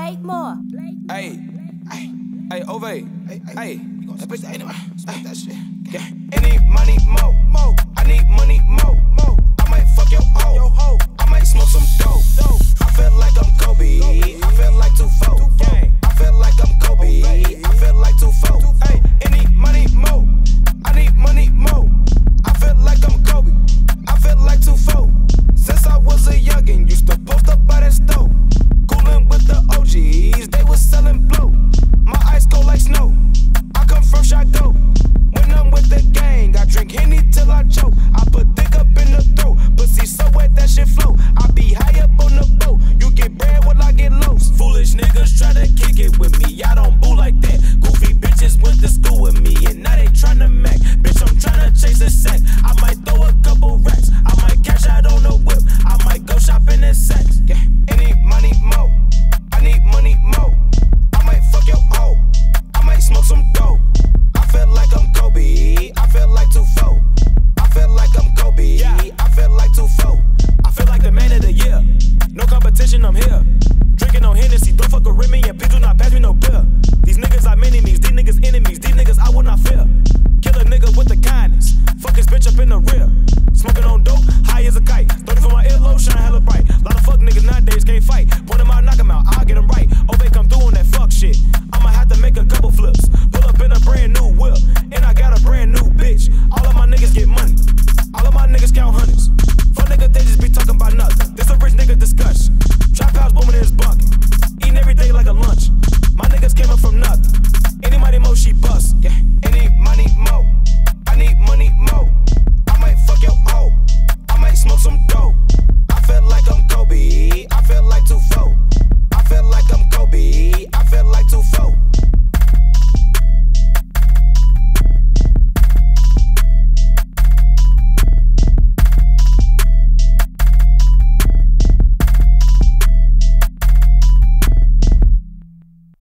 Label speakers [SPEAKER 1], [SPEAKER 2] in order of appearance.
[SPEAKER 1] Blakemore.
[SPEAKER 2] Hey, hey, hey, OyVay, hey, hey, that bitch, anyway, smack that shit. Yeah, niggas try to kick it with me. I don't boo like that. Goofy bitches went to school with me and now they tryna mac. Bitch, I'm tryna chase a sack. I might throw a couple racks. I might cash out on the whip. I might go shopping at Saks. Yeah, any money, mo. I need money, mo. I might fuck your hoe. I might smoke some dope. I feel like I'm Kobe. I feel like Tufo. I feel like I'm Kobe. Yeah. I feel like Tufo. I feel like the man of the year. No competition, I'm here. Fuck with me, and